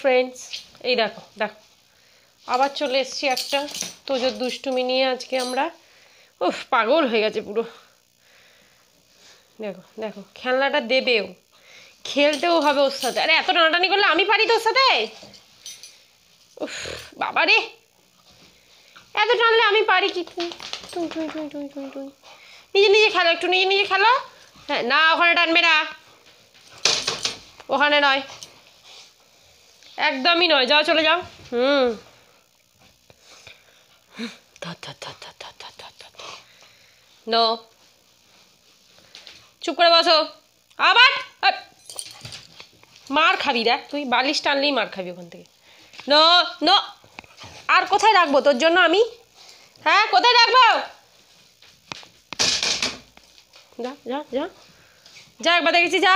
Friends এই দেখো দেখো। আবার চলে এসছি একটা তোজোর দুষ্টুমি নিয়ে আজকে আমরা। উফ, পাগল হয়ে গেছে পুরো। দেখো দেখো, খেলনাটা দেবেও খেলতেও হবে ওর সাথে। আরে, এত টানাটানি করলে আমি পারি তোর সাথে? উফ, বাবা রে। এত টানলে আমি পারি কি? টুই টুই টুই টুই টুই টুই। নিজে নিজে খেলো, একটু নিজে নিজে খেলো। হ্যাঁ না, ওখানে টানবে না। ওখানে নয়। একদমই নয় যাও চলে যাও। হুম। নো চুপ করে বসো। আবার? মার খাবি দেখ তুই বালিশ টানলেই মার খাবি ওখান থেকে। নো নো আর কোথায় রাখব? তোর জন্য আমি? হ্যাঁ কোথায় রাখব? যা যা যা। যা একবার দেখেছি যা।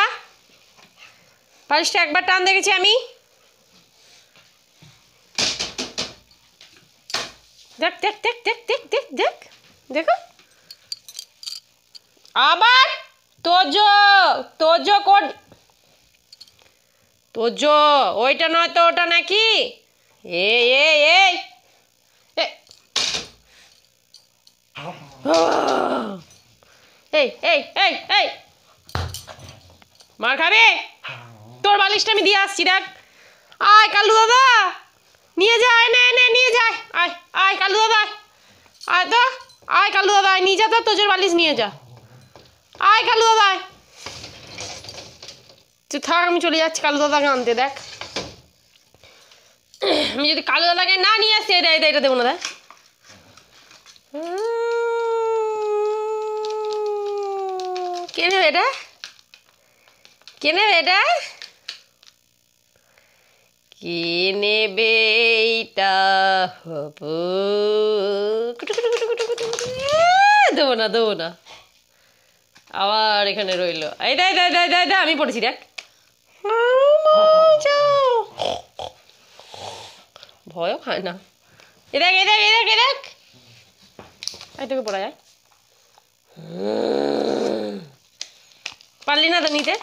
বালিশটা একবার টান দেখেছি আমি। দেখ দেখ দেখ দেখ দেখ দেখ দেখ। দেখো। আবার তোজো তোজো কোন? তোজো, ওইটা নয় তো, ওটা নাকি? এ এ এ। এই এই এই। মার খাবে? তোর বালিশটা আমি দিয়ে আসছি, দেখ। আয়, কালু দাদা। নিয়ে যা, আয়, নে নে, নিয়ে যায় আয় আয় কালু দাদা আয়। তো, আয়, কালু দাদা আয়, নিয়ে যা তো, তোজোর বালিশ নিয়ে যা। আয়, কালু দাদা তুই থাক, আমি চলে যাচ্ছি কালু দাদাকে আনতে, দেখ। আমি যদি কালু দাদাকে না নিয়ে আসছি এটা এটা এটা দেবো না, দেখ। কে নেবে এটা? কে নেবে এটা? কে নেবে এইটা হব দেবো না দেবো না। আবার এখানে রইল। এই দেয় দেয় দেয় দেয় আমি পড়েছি, দেখ। ভয়ও খায় না। এ দেখ এ দেখ এ দেখ এ দেখ। এই তোকে পড়া যায়। পারলি না তো নিতে?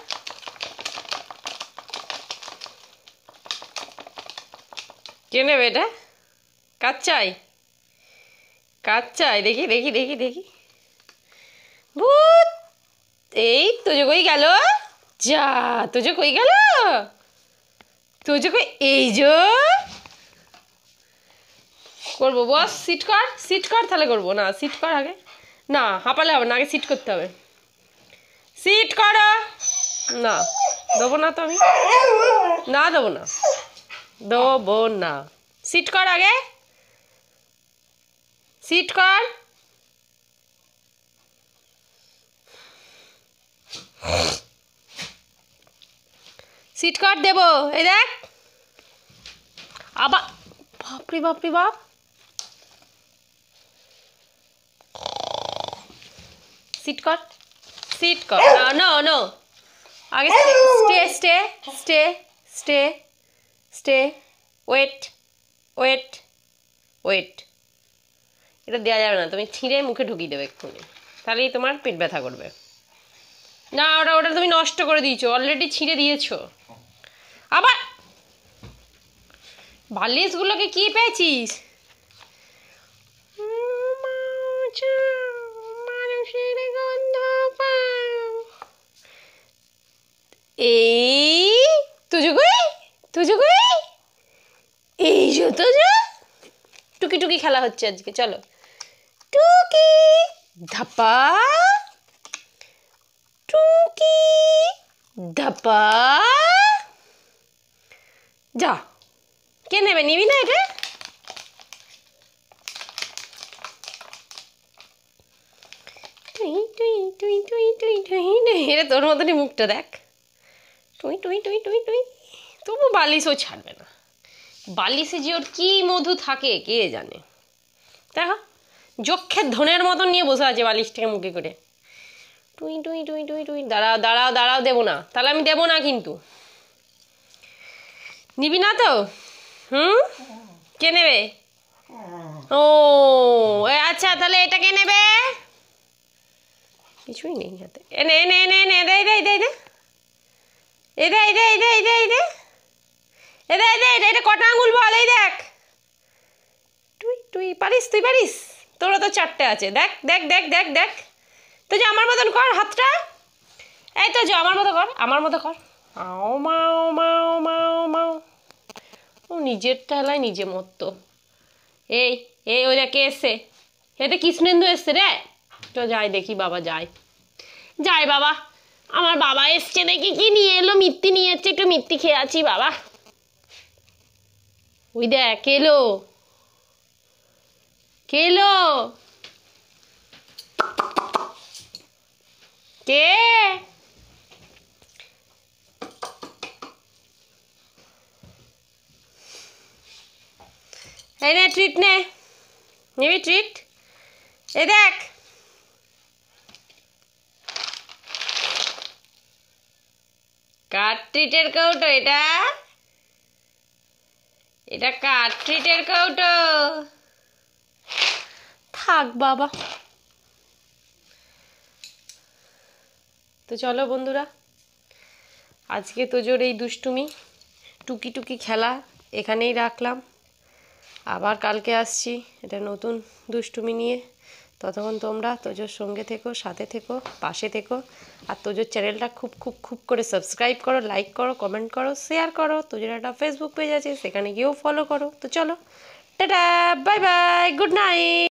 কে নেবে এটা? কাজ চাই চাই দেখি দেখি দেখি দেখি। ভূত! এই তোজো কই গেল? যা তোজো কই গেল? তোজো কই এই যো। করব, বস সিট কর সিট কর, তাহলে করব। না সিট কর আগে। না, হাঁপালে হবে না, আগে সিট করতে হবে। সিট কর। না, দেবো না তো আমি। না দেবো না। দেবো না সিট কর আগে সিট কর সিট কর দেবো এই দেখ আবার বাপরে বাপরে বাপ সিট কর সিট কর না নো নো আগে stay stay stay stay stay wait wait wait এটা দেওয়া যাবে না, তুমি ছিঁড়ে মুখে ঢুকিয়ে দেবে এক্ষুনি। তাহলেই তোমার পেট ব্যথা করবে। না, ওটা ওটা তুমি নষ্ট করে দিয়েছ অলরেডি ছিঁড়ে দিয়েছ। আবার বালিশগুলোকে কি পেয়েছিস? মানুষের গন্ধ পাও। এই এই যে। টুকি টুকি খেলা হচ্ছে আজকে, চলো। টুকি। ধাপা। টুকি। ধাপা। যা। কে নেবে? নিবি না এটা? তোর মতনই মুখটা দেখ। টুই টুই টুই টুই টুই। তবু বালিশও ছাড়বে না। বালিশে যে ওর কী মধু থাকে, কে জানে? দেখো যক্ষের ধনের মতন নিয়ে বসে আছে বালিশটাকে মুখে করে। টুই টুই টুই টুই টুই, দাঁড়াও দাঁড়াও দাঁড়াও, দেবো না। তাহলে আমি দেবো না কিন্তু। নিবি না তো? হুম? কে নেবে? ও আচ্ছা তাহলে এটা কে নেবে? কিছুই নেই হাতে। এনে এনে এনে এনে দে দে দে দে। এ, দে দে দে দে দে। এ দে দে এটা কটা আঙুল বল, এই দেখ। তুই তুই পারিস তুই পারিস? তোরা তো চারটে আছে। দেখ দেখ দেখ দেখ দেখ। তো যে, আমার মতন কর হাতটা। এই তো যে, আমার মতো কর, আমার মতো কর। আও মাও মাও মাও মাও ও নিজের ঠেলায় নিজে মরতো। এই এই ওই কে এসছে? এটা কৃষ্ণেন্দু এসছে রে। তো যাই, দেখি বাবা যাই যাই বাবা, আমার বাবা এসছে দেখি, কি নিয়ে এলো? মিত্তি নিয়ে এসছে, একটু মিত্তি খেয়ে আছি বাবা। ওই দেখ এলো কেলো। কে? এই নে ট্রিট নে। নিবি ট্রিট এই দেখ। কার ট্রিটের কৌটো এটা? এটা কার ট্রিটের কৌটো? থাক বাবা। তো চলো বন্ধুরা, আজকে তোজোর এই দুষ্টুমি, টুকি টুকি খেলা এখানেই রাখলাম। আবার কালকে আসছি এটা নতুন দুষ্টুমি নিয়ে। ততক্ষণ তোমরা তোজোর সঙ্গে থেকো, সাথে থেকো, পাশে থেকো। আর তোজোর চ্যানেলটা খুব খুব খুব করে সাবস্ক্রাইব করো লাইক করো কমেন্ট করো শেয়ার করো। তোজোর একটা ফেসবুক পেজ আছে, সেখানে গিয়েও ফলো করো। তো চলো, tata bye bye good night